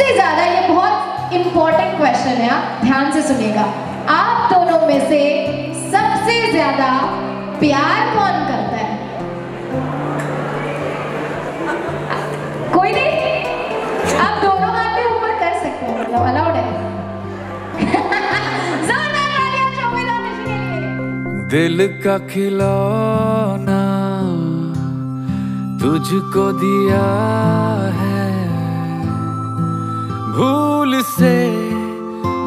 सबसे ज़्यादा ये बहुत इंपॉर्टेंट क्वेश्चन है, आप ध्यान से सुनिएगा। आप दोनों में से सबसे ज़्यादा प्यार कौन करता है? कोई नहीं? आप दोनों हाथ भी ऊपर कर सकते हो मतलब अलाउड है। दिल का खिलौना तुझको दिया है भूल से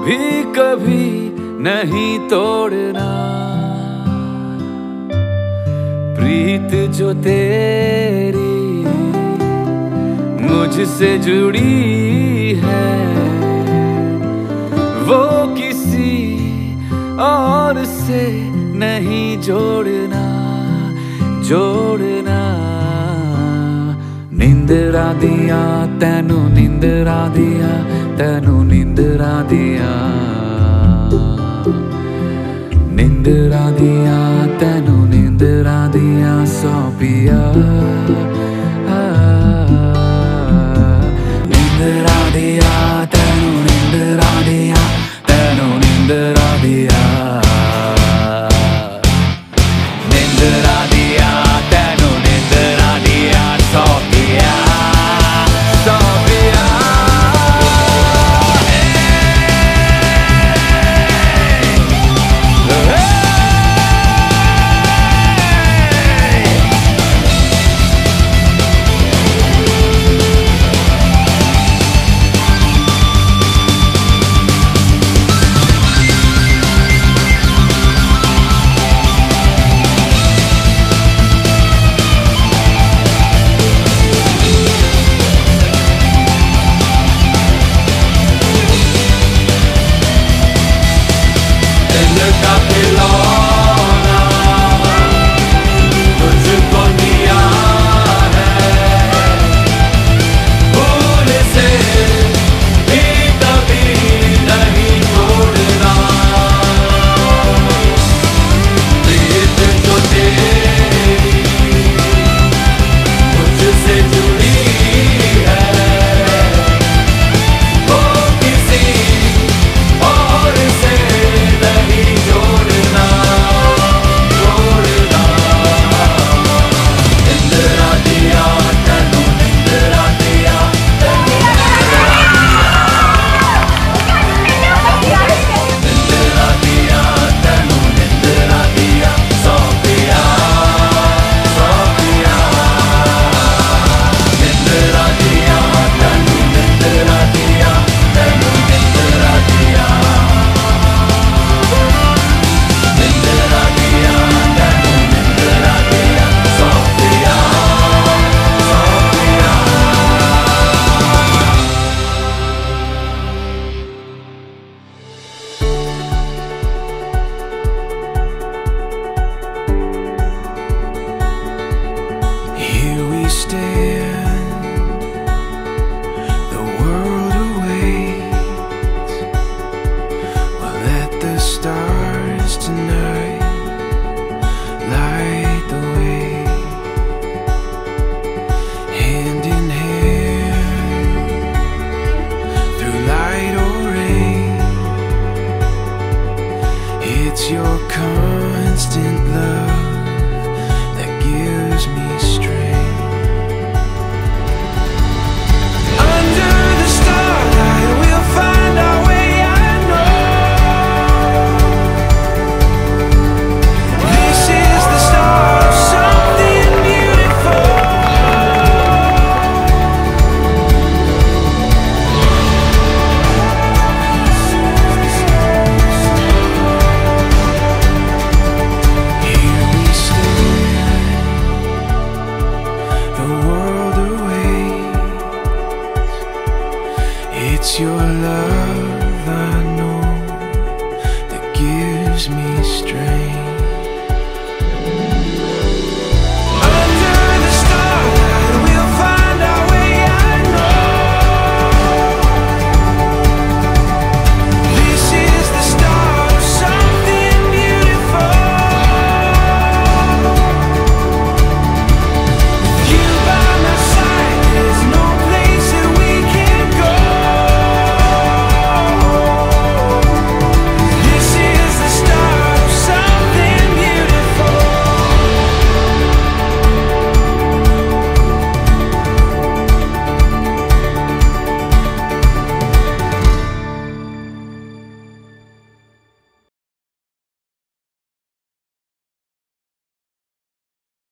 भी कभी नहीं तोड़ना। प्रीत जो तेरी मुझसे जुड़ी है, वो किसी और से नहीं जोड़ना जोड़ना। निंदरा दिया, तेनू निंदरा दिया తను నిందురాదియా నిందురాదియా తను నిందురాదియా సోపియా दिल का It's your constant love that gives me strength.